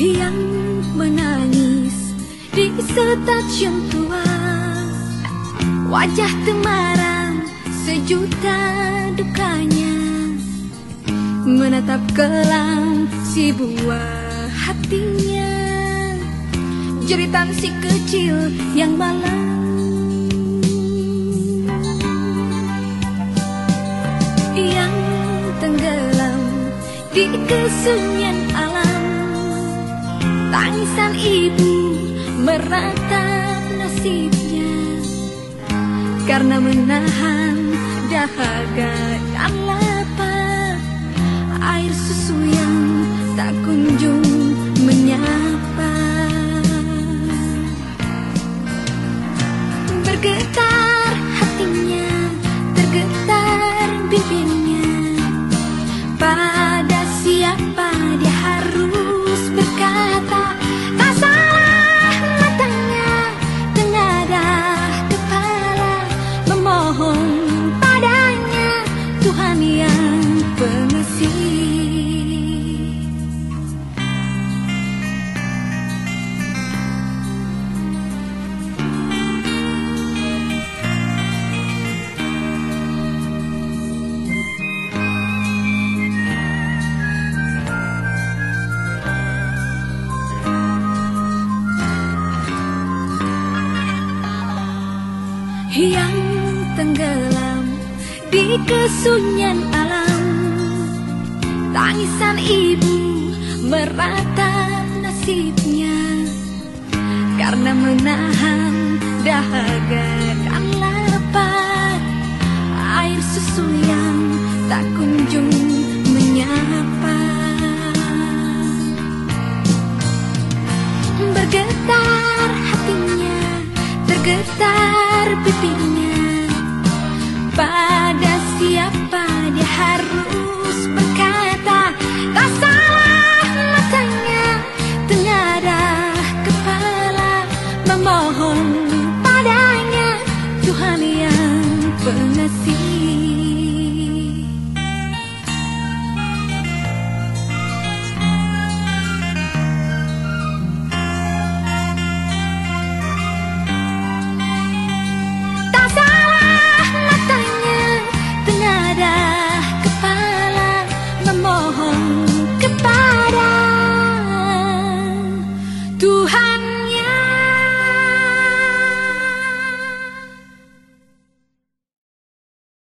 yang menangis di stasiun tua Wajah temaram sejuta dukanya. Menatap kelam si buah hatinya. Jeritan si kecil yang malam. Yang tenggelam di kesunyian Tangisan ibu meratap nasibnya. Karena menahan dahaga dan lapar Air susu yang tak kunjung Yang yang tenggelam di kesunyian alam. Tangisan ibu meratap nasibnya. Karena menahan dahaga dan lapar Air susu yang tak kunjung menyapa. Bergetar hatinya, tergetar bibirnya Pada pengasih